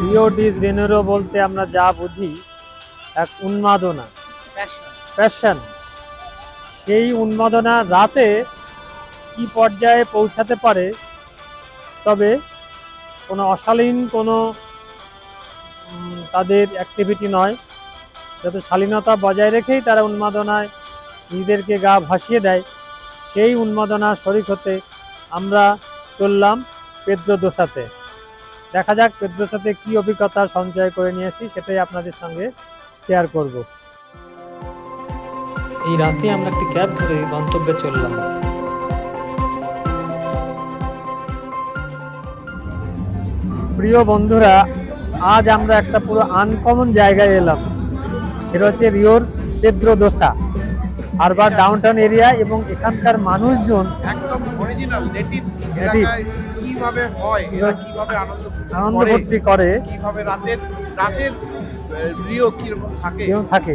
Rio de Janeiro বলতে আমরা যা বুঝি, এক উন্মাদনা। প্যাশন সেই উন্মাদনা রাতে কি পর্যায়ে পৌঁছাতে পারে, তবে কোনো অশালীন কোনো তাদের অ্যাক্টিভিটি নয়। যাতে শালীনতা বজায় রেখেই তারা উন্মাদনায় নিজেদেরকে গা ভাসিয়ে দেয়। সেই উন্মাদনা শরিক হতে আমরা চললাম পেদ্রো দোসাতে। দেখা যাক পেদ্রোসাতে কি অভিজ্ঞতা সঞ্চয় করে নিয়ে আসি সেটাই আপনাদের সঙ্গে শেয়ার করব। এই রাতে আমরা একটি ক্যাব ধরে গন্তব্যে চললাম। প্রিয় বন্ধুরা আজ আমরা একটা পুরো আনকমন জায়গায় এলাম। সেটা হচ্ছে রিওর পেদ্রো দোসা। আরবার ডাউনটাউন এরিয়া এবং এখানকার মানুষজন একদম অরিজিনাল নেটিভ. কীভাবে হয় এরা কীভাবে আনন্দ আনন্দ ভর্তি করে কীভাবে রাতের রাতের প্রিয় কীরকম থাকে থাকে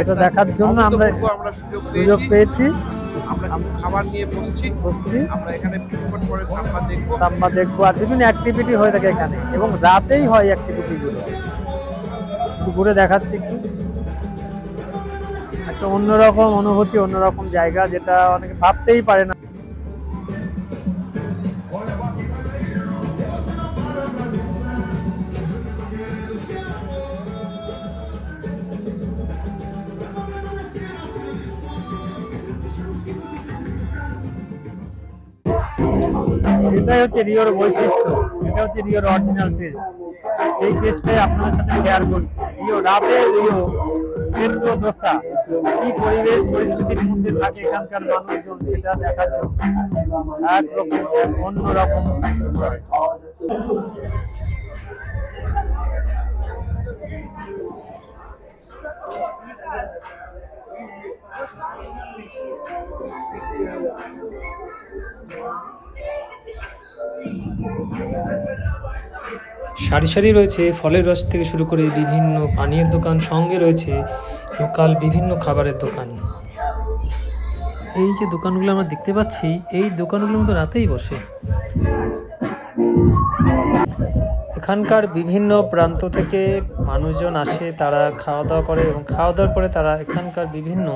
এটা দেখার জন্য আমরা সুযোগ পেয়েছি। আমরা খাবার নিয়ে বসছি। বসছি। আমরা এখানে কিছুক্ষণ পরে সাম্বা দেখব। সাম্বা দেখব আর বিভিন্ন অ্যাক্টিভিটি হয়ে থাকে এখানে এবং রাতেই হয় ঘুরে দেখাচ্ছি একটু। একটা অন্যরকম অনুভূতি, অন্যরকম জায়গা যেটা অনেকে ভাবতেই পারে না। এটাই হচ্ছে রিওর বৈশিষ্ট্য এটা হচ্ছে রিওর অরিজিনাল টেস্ট সেই টেস্টটাই আপনাদের সাথে শেয়ার করছি। রিও রাতে, রিও কেন্দ্র দোসা। কি পরিবেশ, পরিস্থিতির মধ্যে থাকে এখানকার মানুষজন, সেটা দেখার জন্য অন্যরকম সারি সারি রয়েছে, ফলের রস থেকে শুরু করে বিভিন্ন পানীয়ের দোকান সঙ্গে রয়েছে লোকাল বিভিন্ন খাবারের দোকান। এই যে দোকানগুলো আমরা দেখতে পাচ্ছি, এই দোকানগুলো মতো রাতেই বসে। এখানকার বিভিন্ন প্রান্ত থেকে মানুষজন আসে, তারা খাওয়া দাওয়া করে এবং খাওয়া দাওয়ার পরে তারা এখানকার বিভিন্ন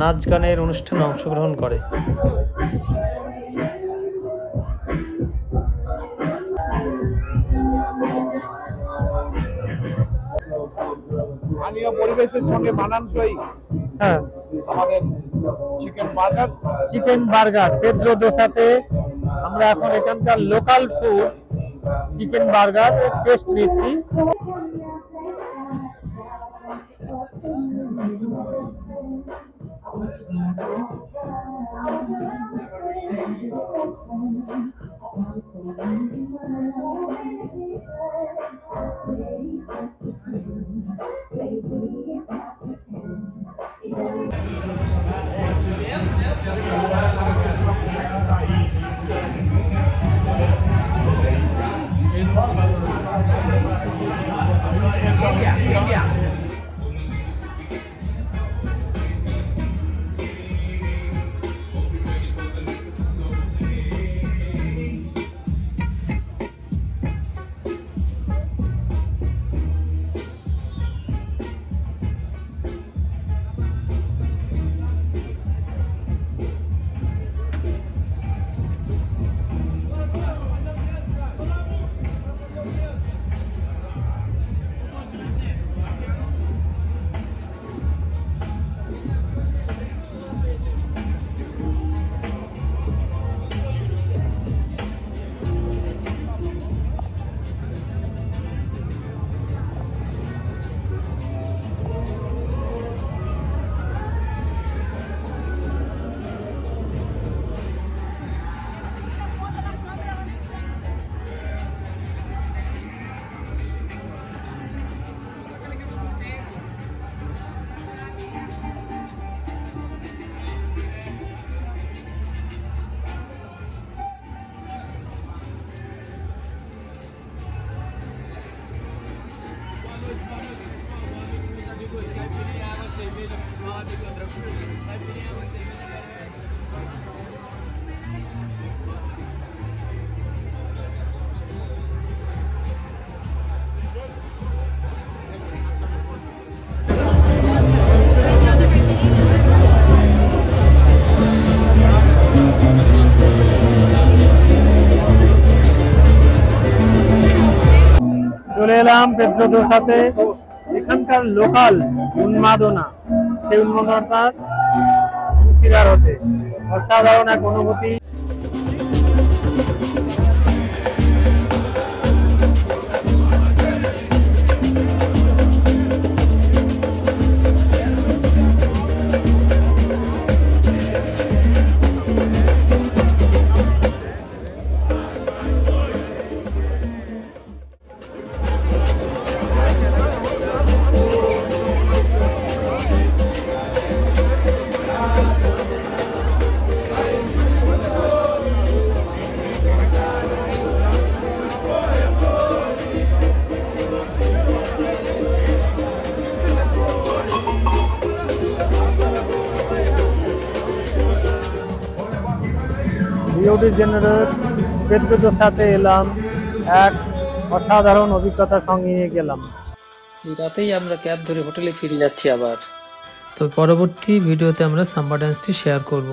নাচ গানের অনুষ্ঠানে অংশগ্রহণ করে। স্থানীয় পরিবেশের সঙ্গে মানানসই হ্যাঁ। আমাদের chicken burger. Chicken burger. Pedro দোসাতে আমরা এখন এখানকার local food chicken burger taste নিচ্ছি। Thank you. Meu, meu, meu. চলে এলাম পেট্রোদের সাথে এখানকার লোকাল উন্মাদনা সেই উন্মাদনাটার শিকার হতে অসাধারণ এক অনুভূতি। রিও জেনারেল জেনারেল সাথে এলাম, এক অসাধারণ অভিজ্ঞতা সঙ্গে নিয়ে গেলাম। রাতেই আমরা ক্যাব ধরে হোটেলে ফিরে যাচ্ছি আবার। তো পরবর্তী ভিডিওতে আমরা সাম্বা ড্যান্সটি শেয়ার করব।